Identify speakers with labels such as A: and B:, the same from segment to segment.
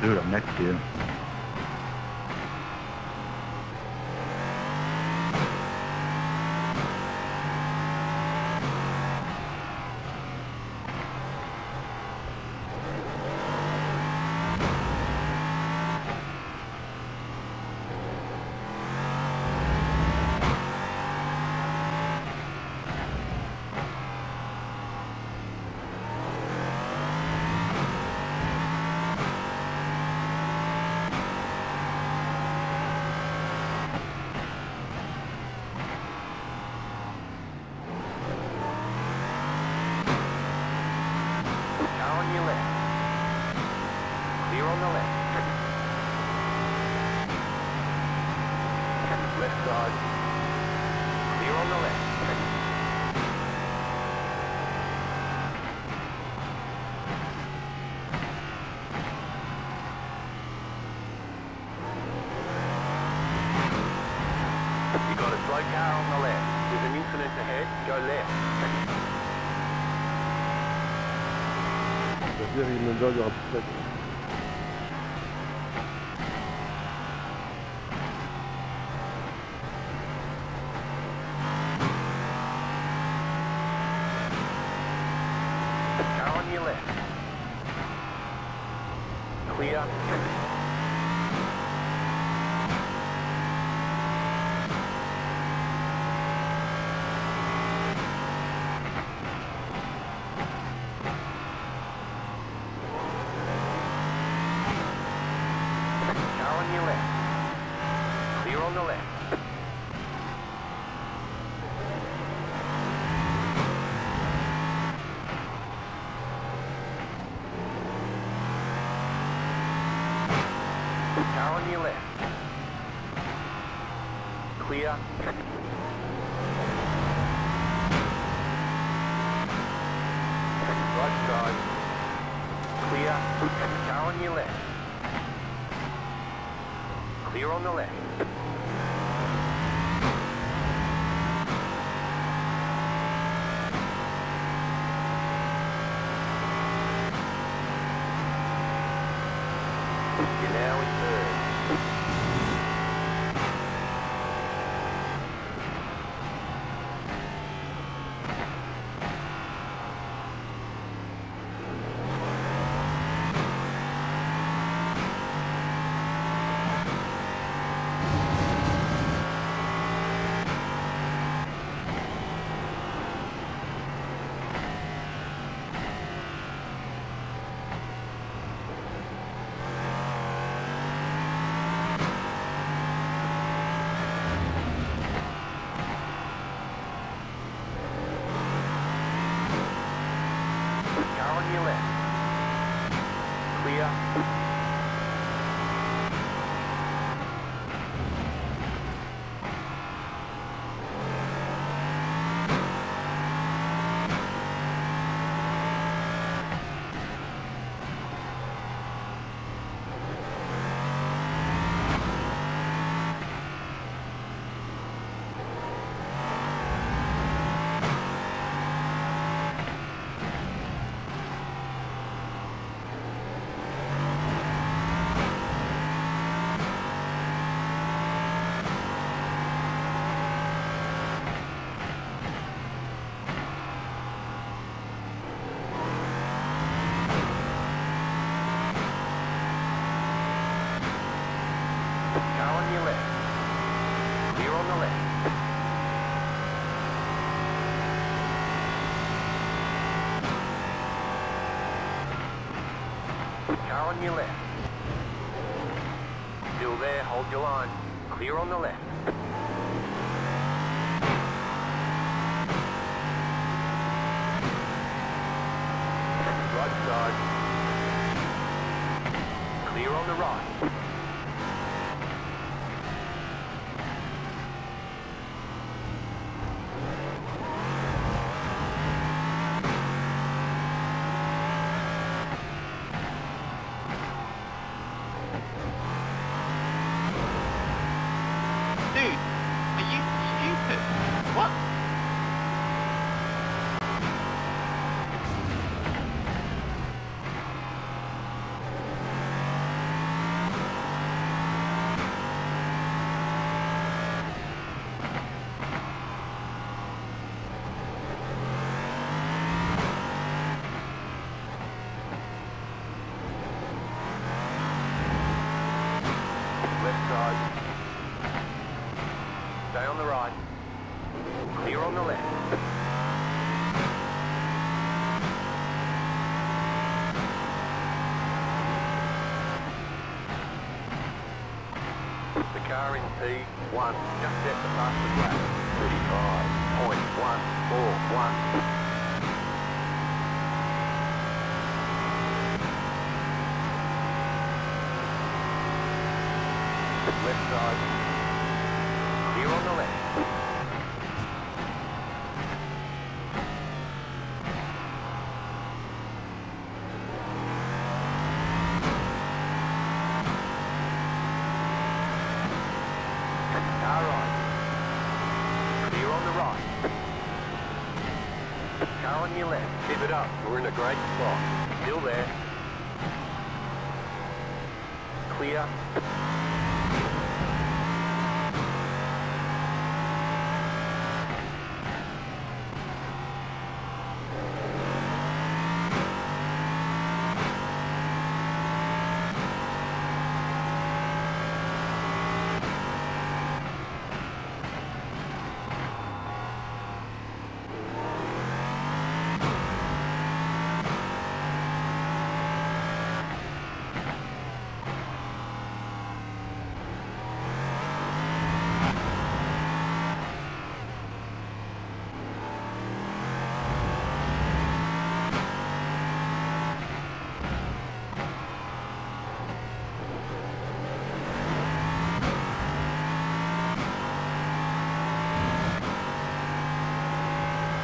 A: Dude, I'm next to you.
B: Car on your left. Clear on the left. Left side. Clear on the left. You got a slow car on the left. There's an incident ahead. Go left.
C: C'est-à-dire, il me
B: Car on your left. Clear. Car on your left. Clear on the left. Car on your left. Clear. Right side. Clear. Car on your left. Clear on the left. You're now in third. Car on your left. Clear. Car on your left. Clear on the left. Car on your left. Still there, hold your line. Clear on the left. Right side. Clear on the right.
D: Dude, are you stupid? What?
B: Left. The car in P1 just set the fastest lap. 35.141. Left side. Clear on the left. Car right. Clear on the right. Car on your left. Keep it up. We're in a great spot. Still there. Clear.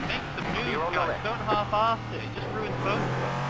D: make the move, guys. Don't half-ass it. It just ruins both of us.